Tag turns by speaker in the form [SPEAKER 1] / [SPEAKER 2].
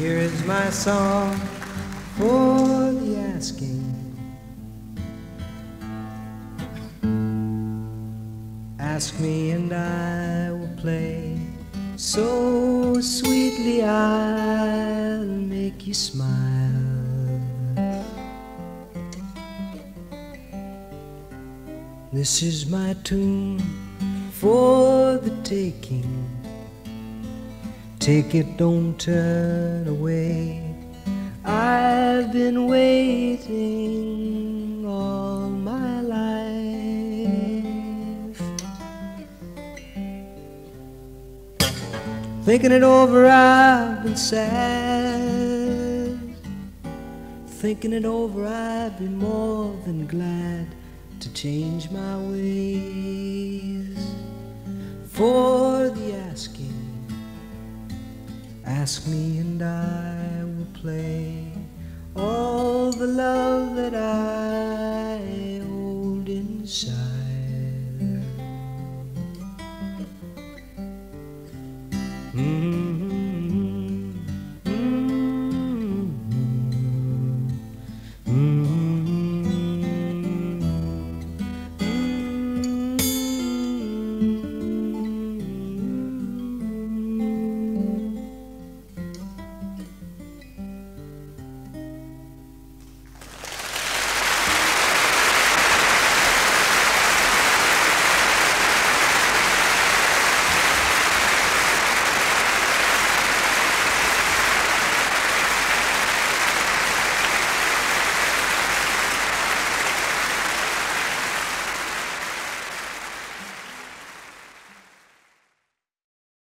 [SPEAKER 1] Here is my song for the asking. Ask me and I will play so sweetly I'll make you smile. This is my tune for the taking. Take it, don't turn away. I've been waiting all my life. Thinking it over, I've been sad. Thinking it over, I'd be more than glad to change my ways for Ask me and I will play all the love that I hold inside.